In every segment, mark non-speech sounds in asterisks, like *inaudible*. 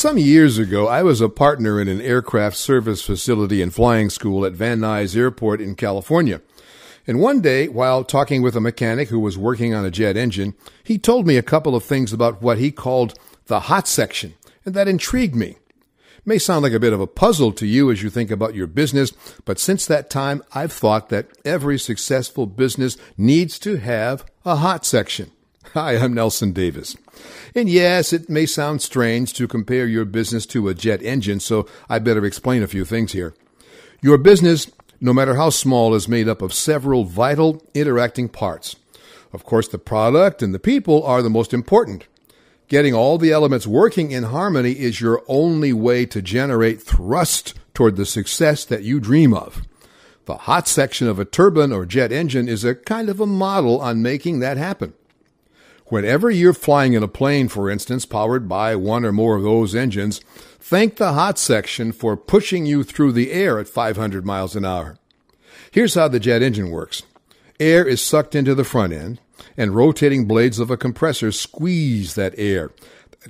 Some years ago, I was a partner in an aircraft service facility and flying school at Van Nuys Airport in California. And one day, while talking with a mechanic who was working on a jet engine, he told me a couple of things about what he called the hot section, and that intrigued me. May sound like a bit of a puzzle to you as you think about your business, but since that time, I've thought that every successful business needs to have a hot section. *laughs* Hi, I'm Nelson Davis. And yes, it may sound strange to compare your business to a jet engine, so I better explain a few things here. Your business, no matter how small, is made up of several vital interacting parts. Of course, the product and the people are the most important. Getting all the elements working in harmony is your only way to generate thrust toward the success that you dream of. The hot section of a turbine or jet engine is a kind of a model on making that happen. Whenever you're flying in a plane, for instance, powered by one or more of those engines, thank the hot section for pushing you through the air at 500 miles an hour. Here's how the jet engine works. Air is sucked into the front end, and rotating blades of a compressor squeeze that air.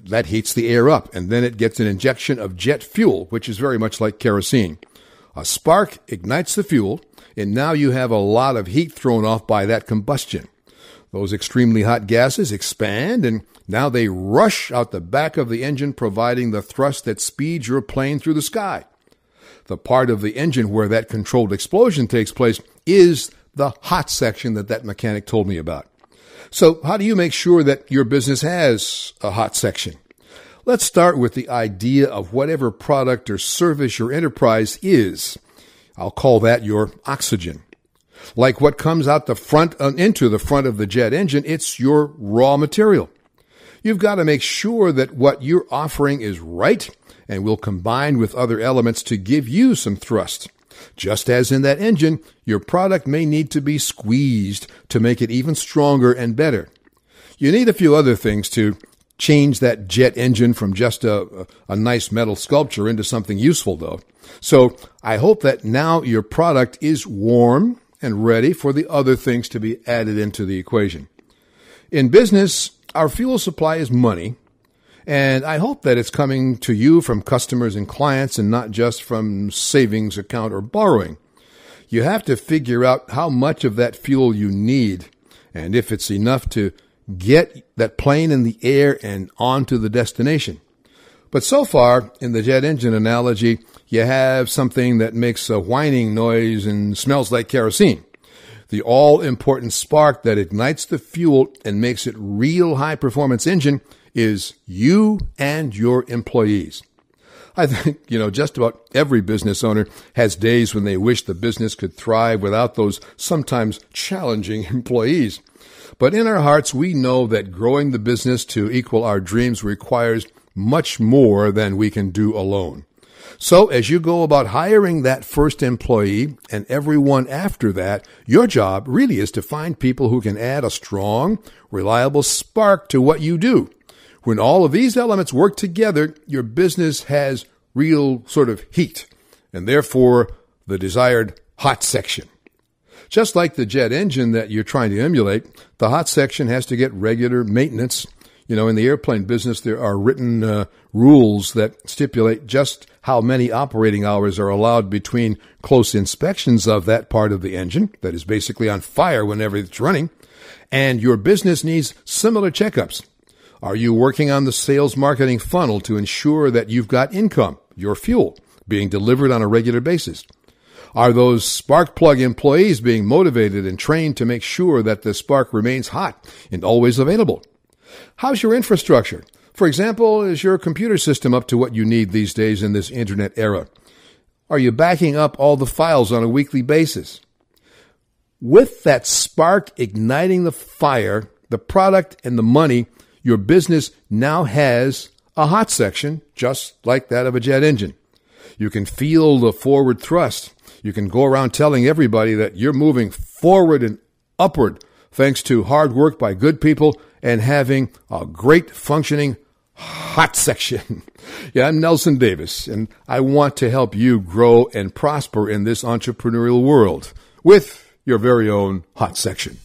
That heats the air up, and then it gets an injection of jet fuel, which is very much like kerosene. A spark ignites the fuel, and now you have a lot of heat thrown off by that combustion. Those extremely hot gases expand and now they rush out the back of the engine, providing the thrust that speeds your plane through the sky. The part of the engine where that controlled explosion takes place is the hot section that that mechanic told me about. So, how do you make sure that your business has a hot section? Let's start with the idea of whatever product or service your enterprise is. I'll call that your oxygen. Like what comes out the front uh, into the front of the jet engine, it's your raw material. You've got to make sure that what you're offering is right and will combine with other elements to give you some thrust. Just as in that engine, your product may need to be squeezed to make it even stronger and better. You need a few other things to change that jet engine from just a, a nice metal sculpture into something useful, though. So I hope that now your product is warm and ready for the other things to be added into the equation. In business, our fuel supply is money, and I hope that it's coming to you from customers and clients and not just from savings account or borrowing. You have to figure out how much of that fuel you need and if it's enough to get that plane in the air and on to the destination. But so far, in the jet engine analogy, you have something that makes a whining noise and smells like kerosene. The all important spark that ignites the fuel and makes it real high performance engine is you and your employees. I think, you know, just about every business owner has days when they wish the business could thrive without those sometimes challenging *laughs* employees. But in our hearts, we know that growing the business to equal our dreams requires much more than we can do alone. So as you go about hiring that first employee and everyone after that, your job really is to find people who can add a strong, reliable spark to what you do. When all of these elements work together, your business has real sort of heat and therefore the desired hot section. Just like the jet engine that you're trying to emulate, the hot section has to get regular maintenance you know, in the airplane business, there are written uh, rules that stipulate just how many operating hours are allowed between close inspections of that part of the engine that is basically on fire whenever it's running. And your business needs similar checkups. Are you working on the sales marketing funnel to ensure that you've got income, your fuel, being delivered on a regular basis? Are those spark plug employees being motivated and trained to make sure that the spark remains hot and always available? How's your infrastructure? For example, is your computer system up to what you need these days in this internet era? Are you backing up all the files on a weekly basis? With that spark igniting the fire, the product and the money, your business now has a hot section, just like that of a jet engine. You can feel the forward thrust. You can go around telling everybody that you're moving forward and upward thanks to hard work by good people and having a great functioning hot section. *laughs* yeah, I'm Nelson Davis, and I want to help you grow and prosper in this entrepreneurial world with your very own hot section.